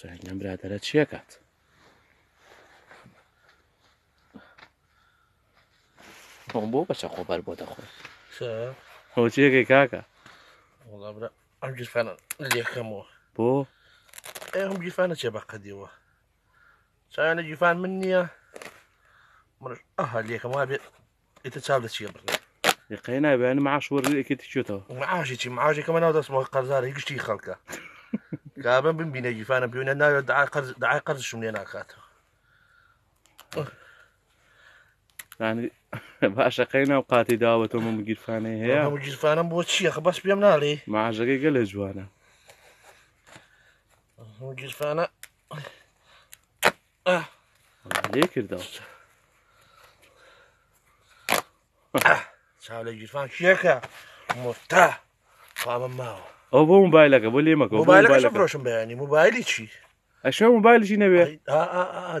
زانگەم برادرە چیە کات بۆ بەچە خۆبەر بۆ دەخۆی ئەو چیەکەی کاکە ئەم گیرفانە لێکەمەوە بۆ ئەم گیرفانە چێ بەقەدیەوە چایانە گیرفان من نییە منش ئەها لێکەم وا بێت ئیتە چاو لە چیە بڕێ یقی نابێن معاش وەرێکی تچێتەوە معاشێکی معاشێکەمە ناو دەستمەوە قەرزارە گشتی خەڵکە گابم ببینە گیرفانە بوێنە ناوێت دعای قەرزشم لێ ناکاتەوە ینی باشەقەی ناو قاتی داوەتەوە من گیرفانەی هەیە هەموو گیرفانم بۆ چییە خە بەس پێم ناڵێ معژەکەی گەلە جوانە هەموو گیرفانە لێ کردەوە چاو لە گیرفان کیەکە مفتا خامم ماوە ئەو بۆ موبایلەکە بۆ لێمەکەۆشم بەیانی موبایلی چی؟ ئەش موبایلژی نەوێ؟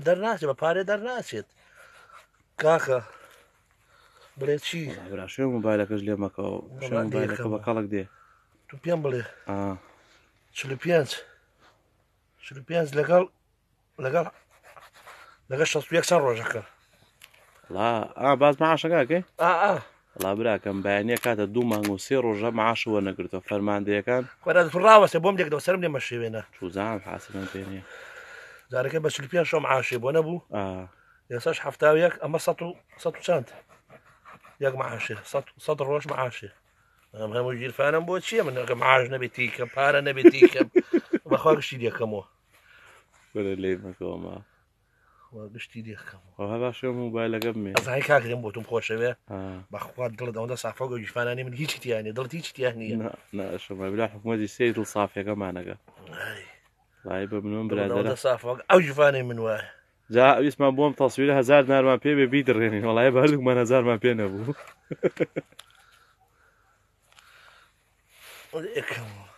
دەرناچێت بە پارێ دەرناچێت. کاخە بڵێ چی؟ شوێ موبایلەکەش لێمەکەەوە بە کاڵک دێ. تو پێم بڵێ. چلو پێنج. چلو پێنج لەگەڵ لەگەڵ لەگە شەست یەکسان ڕۆژەکە. باز مەعاشەکەکەی ئا. لا براکەم بەیانە کاتە دوو مانگ و سێ ڕۆژە معاشەوە نەگرتەوە فەرماندەیەکان خۆدا ڕاوەستێ بۆم لێکەوە سرم لێ مەشێوێنە چوزان حاسبم پێ نیە جارەکە بە چل پێنج شۆم عاشێ بۆ نەبوو ئا ئێساش هەفتا و یەک ئەمە سە و سە و چەند یەک معاشێ سەد ڕۆژ معاشێ ئەم هەموو گیرفانم بۆ چییە منەکە معاش نەبێتی کەم پارە نەبێتی کەم بەخوا گشتی دێکەمەوە بەرە لێمەکەەوەما وا گشتی دێکەمەوە ئەوها باش شوێ موبایلەکە بمێ ئەزای کاکرێن بۆ تم خۆشەوێ ئا بەخوا دڵت ئەوەندە سافۆگە من تیانێ هیچ بلا سێ دڵ سافێکەمانەکە لای بە منم برادرە برادرە سافۆگ ئەو جیفانەی من وایە جا ئەویسمان بۆم تەسویرە هزار نارمان پێ بێ بیدڕێنین وڵای بەردووکمان هزارمان پێ نەبوو ئەکەمەوە